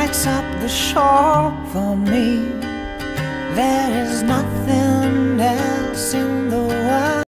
lights up the shore for me. There is nothing else in the world.